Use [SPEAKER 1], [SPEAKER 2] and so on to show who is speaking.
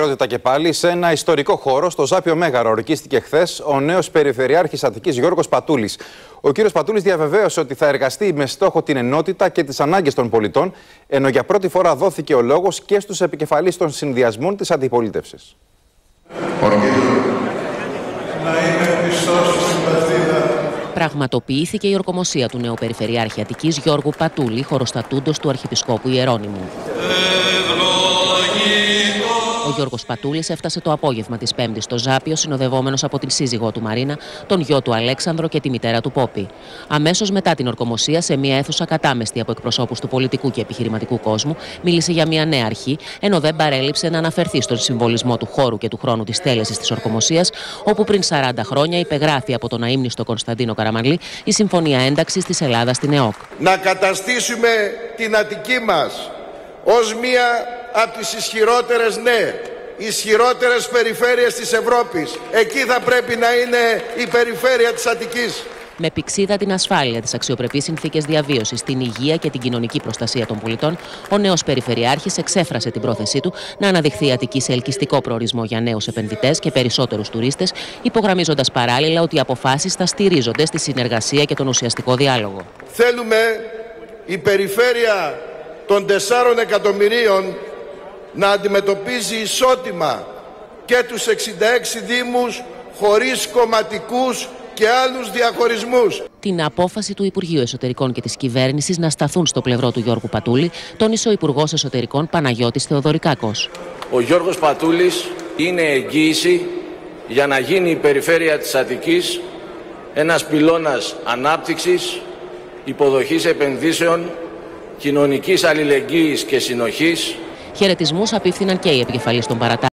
[SPEAKER 1] Σταθερότητα και πάλι σε ένα ιστορικό χώρο, στο Ζάπιο Μέγαρο, ορκίστηκε χθες ο νέος Περιφερειάρχης Αττικής Γιώργος Πατούλης. Ο κύριος Πατούλης διαβεβαίωσε ότι θα εργαστεί με στόχο την ενότητα και τις ανάγκες των πολιτών, ενώ για πρώτη φορά δόθηκε ο λόγος και στους επικεφαλείς των συνδυασμών της αντιπολίτευσης.
[SPEAKER 2] Πραγματοποιήθηκε η ορκομοσία του νέου Περιφερειάρχη Αττικής Γιώργου Πατούλη, χωροστατούντος του Αρχιεπισκόπου Ιερώνυμου. Ο Γιώργος Πατούλης έφτασε το απόγευμα της Πέμπτης στο Ζάπιο, συνοδευόμενος από την σύζυγό του Μαρίνα, τον γιο του Αλέξανδρο και τη μητέρα του Πόπη. Αμέσως μετά την ορκομοσία, σε μια αίθουσα κατάμεστη από εκπροσώπους του πολιτικού και επιχειρηματικού κόσμου, μίλησε για μια νέα αρχή, ενώ δεν παρέλειψε να αναφερθεί στον συμβολισμό του χώρου και του χρόνου της τέλεσης της ορκομοσίας, όπου πριν 40 χρόνια υπεγράφει από τον αίμνηστο Κωνσταντίνο Καραμαλή η Συμφωνία Ένταξης της Ελλάδας στην ΕΟΚ.
[SPEAKER 3] Να καταστήσουμε την Αττική μας ως μία από τις ισχυρότερες, ναι, ισχυρότερες περιφέρειες της Ευρώπης. Εκεί θα πρέπει να είναι η περιφέρεια της Αττικής.
[SPEAKER 2] Με πηξίδα την ασφάλεια, τι αξιοπρεπεί συνθήκες διαβίωσης, την υγεία και την κοινωνική προστασία των πολιτών, ο νέος Περιφερειάρχης εξέφρασε την πρόθεσή του να αναδειχθεί η Αττική σε ελκυστικό προορισμό για νέους επενδυτές και περισσότερους τουρίστες, υπογραμμίζοντας παράλληλα ότι οι αποφάσεις θα στηρίζονται στη συνεργασία και τον ουσιαστικό διάλογο.
[SPEAKER 3] Θέλουμε η περιφέρεια των 4 εκατομμυρίων να αντιμετωπίζει ισότιμα και τους 66 δήμους χωρίς κομματικούς και άλλους διαχωρισμούς.
[SPEAKER 2] Την απόφαση του Υπουργείου Εσωτερικών και της Κυβέρνησης να σταθούν στο πλευρό του Γιώργου Πατούλη τόνισε ο Υπουργός Εσωτερικών Παναγιώτης Θεοδωρικάκος.
[SPEAKER 4] Ο Γιώργος Πατούλης είναι εγγύηση για να γίνει η περιφέρεια της Αττικής ένας πυλώνας ανάπτυξης, υποδοχής επενδύσεων κοινωνικής αλληλεγγύης και συνοχής.
[SPEAKER 2] Χαιρετισμούς απίφθηναν και οι επικεφαλεί των παρατάξεων.